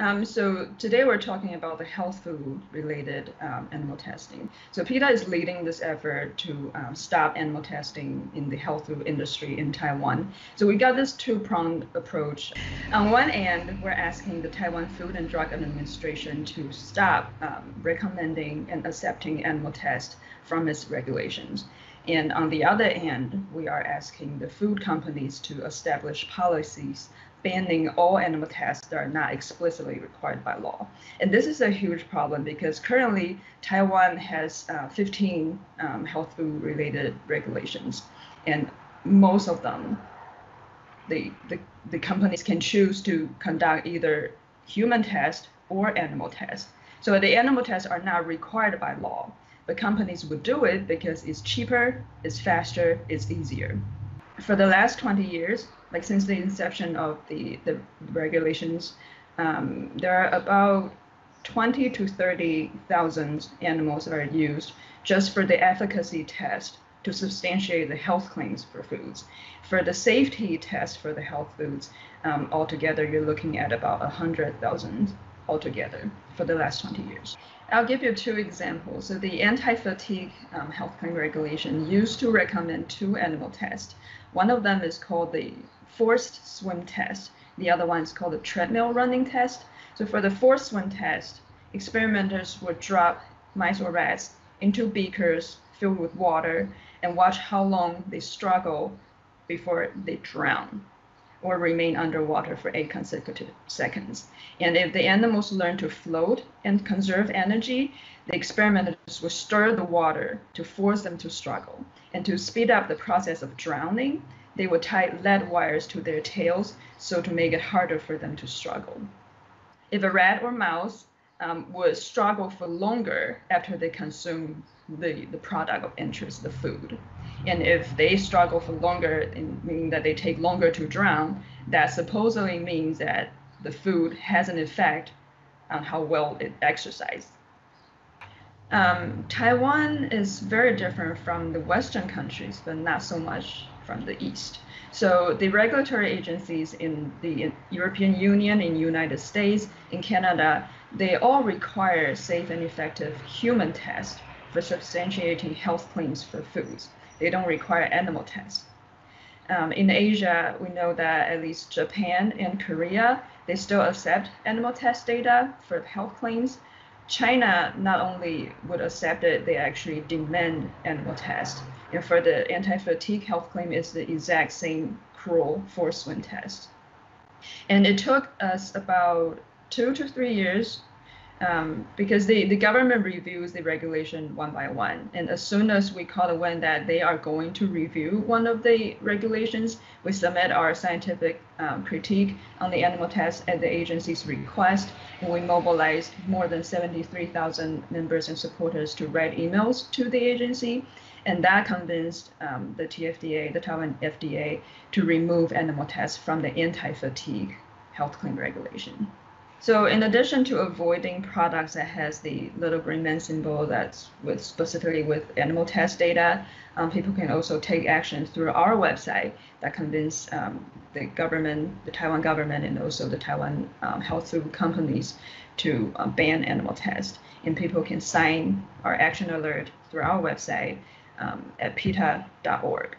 Um, so today we're talking about the health food related um, animal testing. So PETA is leading this effort to um, stop animal testing in the health food industry in Taiwan. So we got this two-pronged approach. On one end, we're asking the Taiwan Food and Drug Administration to stop um, recommending and accepting animal tests from its regulations. And on the other end, we are asking the food companies to establish policies banning all animal tests that are not explicitly required by law. And this is a huge problem because currently Taiwan has uh, 15 um, health food related regulations, and most of them, the, the, the companies can choose to conduct either human tests or animal tests. So the animal tests are not required by law, but companies would do it because it's cheaper, it's faster, it's easier. For the last 20 years, like since the inception of the, the regulations, um, there are about 20 to 30,000 animals that are used just for the efficacy test to substantiate the health claims for foods. For the safety test for the health foods, um, altogether, you're looking at about 100,000 altogether for the last 20 years. I'll give you two examples. So the anti-fatigue um, health claim regulation used to recommend two animal tests. One of them is called the forced swim test. The other one is called the treadmill running test. So for the forced swim test, experimenters would drop mice or rats into beakers filled with water and watch how long they struggle before they drown or remain underwater for eight consecutive seconds. And if the animals learn to float and conserve energy, the experimenters will stir the water to force them to struggle. And to speed up the process of drowning, they would tie lead wires to their tails so to make it harder for them to struggle. If a rat or mouse um, would struggle for longer after they consume the, the product of interest, the food. And if they struggle for longer, meaning that they take longer to drown, that supposedly means that the food has an effect on how well it exercises. Um, Taiwan is very different from the Western countries, but not so much from the East. So the regulatory agencies in the European Union, in United States, in Canada, they all require safe and effective human tests for substantiating health claims for foods. They don't require animal tests. Um, in Asia, we know that at least Japan and Korea, they still accept animal test data for health claims, China not only would accept it, they actually demand animal tests. And for the anti-fatigue health claim, it's the exact same cruel force swim test. And it took us about two to three years um, because the, the government reviews the regulation one by one. And as soon as we caught a wind that they are going to review one of the regulations, we submit our scientific um, critique on the animal test at the agency's request. And we mobilized more than 73,000 members and supporters to write emails to the agency. And that convinced um, the TFDA, the Taiwan FDA, to remove animal tests from the anti-fatigue health claim regulation. So in addition to avoiding products that has the little green man symbol that's with specifically with animal test data, um, people can also take action through our website that convince um, the government, the Taiwan government, and also the Taiwan um, health food companies to uh, ban animal tests. And people can sign our action alert through our website um, at peta.org.